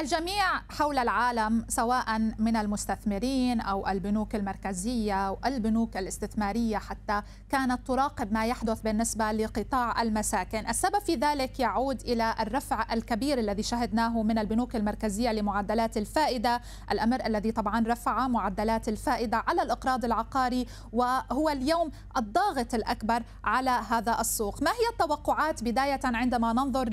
الجميع حول العالم سواء من المستثمرين أو البنوك المركزية أو البنوك الاستثمارية حتى كانت تراقب ما يحدث بالنسبة لقطاع المساكن، السبب في ذلك يعود إلى الرفع الكبير الذي شهدناه من البنوك المركزية لمعدلات الفائدة، الأمر الذي طبعا رفع معدلات الفائدة على الإقراض العقاري وهو اليوم الضاغط الأكبر على هذا السوق، ما هي التوقعات؟ بداية عندما ننظر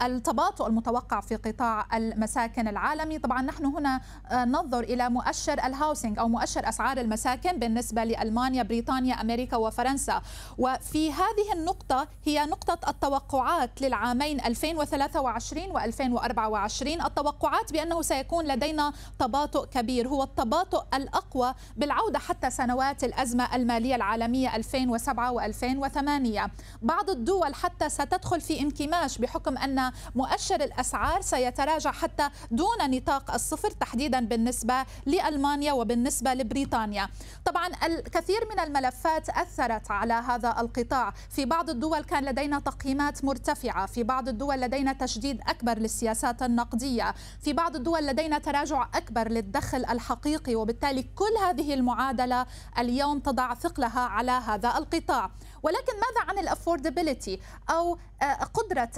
للتباطؤ المتوقع في قطاع المساكن المساكن العالمي. طبعا نحن هنا آه، ننظر إلى مؤشر الهاوسينج أو مؤشر أسعار المساكن بالنسبة لألمانيا بريطانيا أمريكا وفرنسا. وفي هذه النقطة هي نقطة التوقعات للعامين 2023 و2024 التوقعات بأنه سيكون لدينا تباطؤ كبير. هو التباطؤ الأقوى بالعودة حتى سنوات الأزمة المالية العالمية 2007 و2008 بعض الدول حتى ستدخل في انكماش بحكم أن مؤشر الأسعار سيتراجع حتى دون نطاق الصفر تحديدا بالنسبة لألمانيا وبالنسبة لبريطانيا. طبعا الكثير من الملفات أثرت على هذا القطاع. في بعض الدول كان لدينا تقييمات مرتفعة. في بعض الدول لدينا تشديد أكبر للسياسات النقدية. في بعض الدول لدينا تراجع أكبر للدخل الحقيقي. وبالتالي كل هذه المعادلة اليوم تضع ثقلها على هذا القطاع. ولكن ماذا عن الافوردابيلتي أو آه، قدرة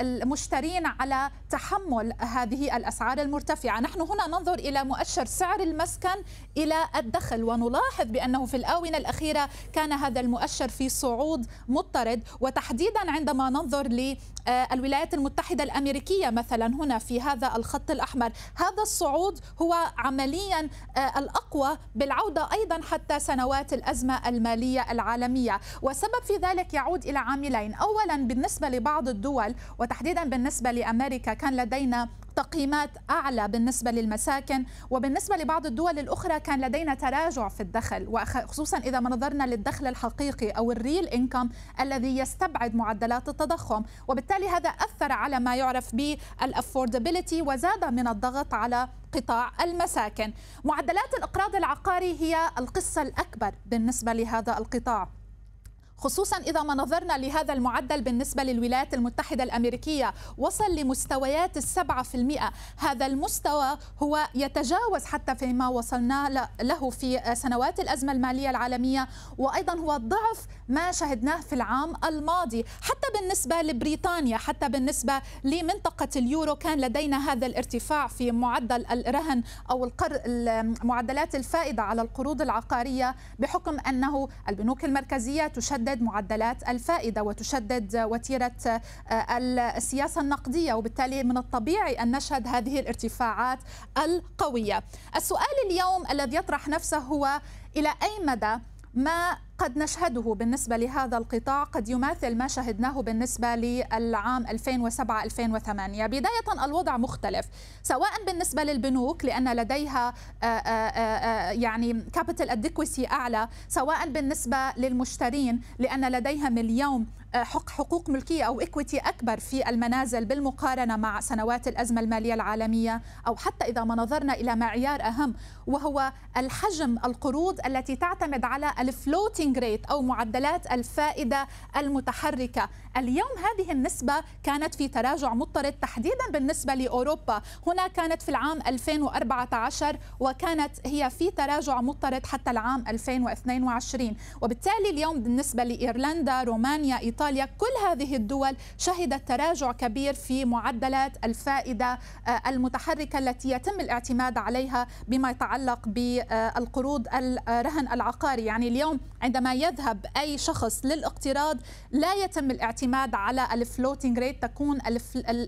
المشترين على تحمل هذه الأسعار المرتفعة. نحن هنا ننظر إلى مؤشر سعر المسكن إلى الدخل ونلاحظ بأنه في الآونة الأخيرة كان هذا المؤشر في صعود مضطرد. وتحديدا عندما ننظر للولايات المتحدة الأمريكية مثلا هنا في هذا الخط الأحمر هذا الصعود هو عمليا آه، الأقوى بالعودة أيضا حتى سنوات الأزمة المالية العالمية. والسبب في ذلك يعود إلى عاملين. أولا بالنسبة لبعض الدول وتحديدا بالنسبة لأمريكا كان لدينا تقييمات أعلى بالنسبة للمساكن وبالنسبة لبعض الدول الأخرى كان لدينا تراجع في الدخل وخصوصا إذا ما نظرنا للدخل الحقيقي أو الريل إنكم الذي يستبعد معدلات التضخم. وبالتالي هذا أثر على ما يعرف بالأفوردابيلتي وزاد من الضغط على قطاع المساكن. معدلات الإقراض العقاري هي القصة الأكبر بالنسبة لهذا القطاع. خصوصا إذا ما نظرنا لهذا المعدل بالنسبة للولايات المتحدة الأمريكية وصل لمستويات السبعة في المئة. هذا المستوى هو يتجاوز حتى فيما وصلنا له في سنوات الأزمة المالية العالمية وأيضا هو ضعف ما شهدناه في العام الماضي. حتى بالنسبة لبريطانيا حتى بالنسبة لمنطقة اليورو كان لدينا هذا الارتفاع في معدل الرهن أو القر... معدلات الفائدة على القروض العقارية بحكم أنه البنوك المركزية تشدد تشدد معدلات الفائدة وتشدد وتيرة آه، السياسة النقدية وبالتالي من الطبيعي أن نشهد هذه الارتفاعات القوية. السؤال اليوم الذي يطرح نفسه هو إلى أي مدى ما قد نشهده بالنسبة لهذا القطاع قد يماثل ما شهدناه بالنسبة للعام 2007-2008 بداية الوضع مختلف سواء بالنسبة للبنوك لأن لديها آه، آه، آه، يعني capital adequacy أعلى سواء بالنسبة للمشترين لأن لديهم اليوم حقوق ملكية أو equity أكبر في المنازل بالمقارنة مع سنوات الأزمة المالية العالمية أو حتى إذا ما نظرنا إلى معيار أهم وهو الحجم القروض التي تعتمد على ال floating rate أو معدلات الفائدة المتحركة. اليوم هذه النسبة كانت في تراجع مضطرد تحديدا بالنسبة لأوروبا. هنا كانت في العام 2014 وكانت هي في تراجع مضطرد حتى العام 2022 وبالتالي اليوم بالنسبة لإيرلندا رومانيا إيطاليا كل هذه الدول شهدت تراجع كبير في معدلات الفائدة آه، المتحركة التي يتم الاعتماد عليها بما يتعلق بالقروض الرهن العقاري. يعني اليوم عندما يذهب أي شخص للاقتراض لا يتم الاعتماد على ال floating rate تكون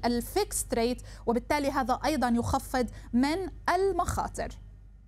ال fixed rate وبالتالي هذا أيضا يخفض من المخاطر.